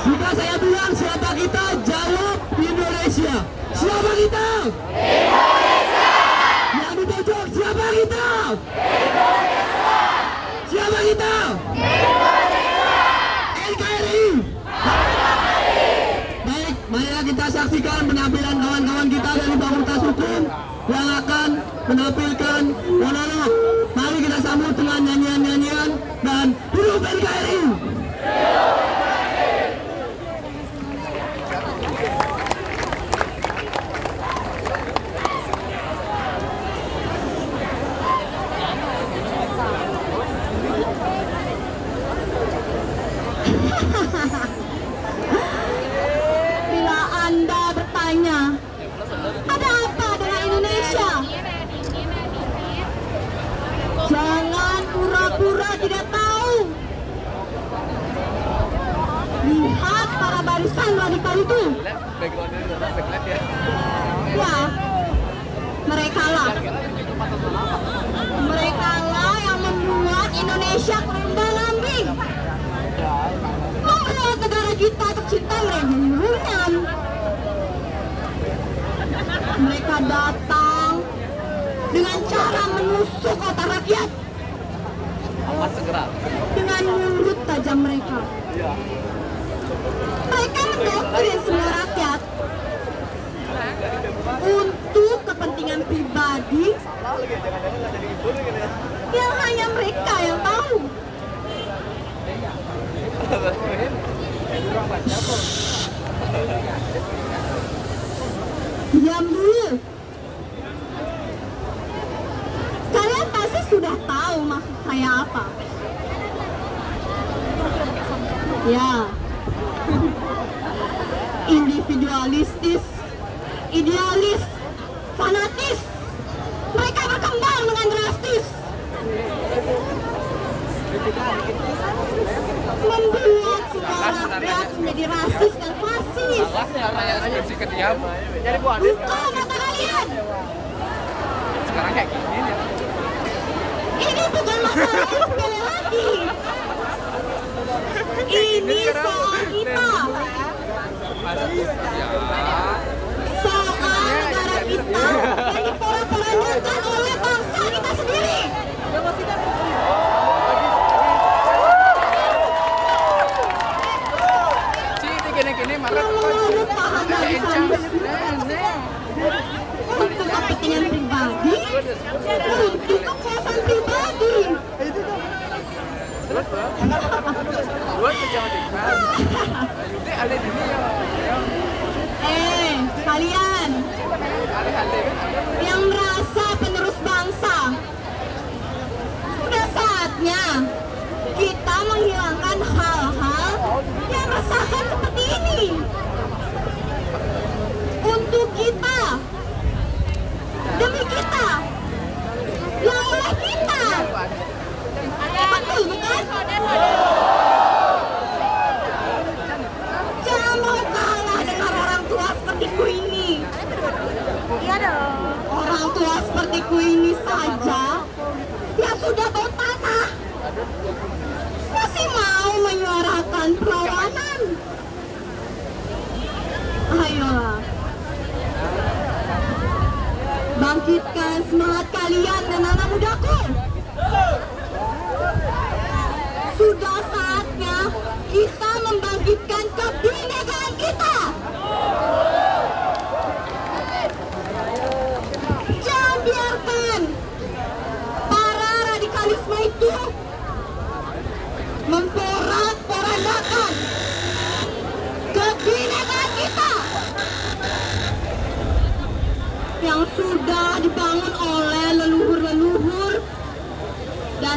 Jika saya bilang siapa kita, jawab Indonesia. Siapa kita? Indonesia. Yang ditunjuk siapa kita? Indonesia. Siapa kita? Indonesia. NKRI. Baik, marilah kita saksikan penampilan kawan-kawan kita dari Fakultas Hukum yang akan menampilkan Lihat para barisan radikal itu. Ya, mereka lah. Mereka lah yang membuat Indonesia terumbang ambing. Membuat negara kita tercinta meremehkan. Mereka datang dengan cara menusuk otak rakyat dengan mulut tajam mereka. Mereka mendoktrin semua rakyat untuk kepentingan pribadi yang hanya mereka yang tahu. Diam dulu. Kalian pasti sudah tahu maksud saya apa. Ya. Individualistis, idealis, fanatis. Mereka berkembang dengan drastis. Membuat semua rakyat menjadi rasis dan fasis. Buka mata kalian. Sekarang kayak gini. Ini bukan masalah sepele lagi. Ini soal kita. Soal negara kita yang diporak-porandakan oleh bangsa kita sendiri. Yang menganut paham radikalisme untuk kepentingan pribadi, untuk kepuasan pribadi. Eh, kalian yang merasa penerus bangsa. Sudah saatnya kita menghilangkan hal-hal yang meresahkan seperti ini. Untuk kita, Bangkitkan semangat kalian dan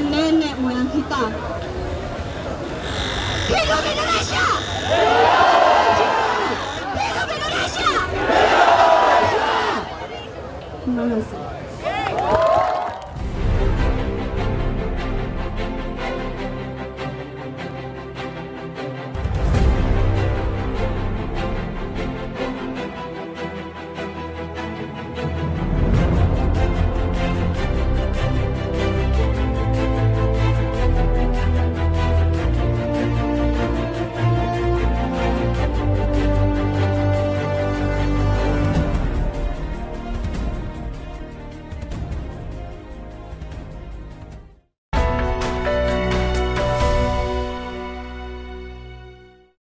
nenek moyang kita. Hidup Indonesia! Hidup Indonesia! Terima kasih.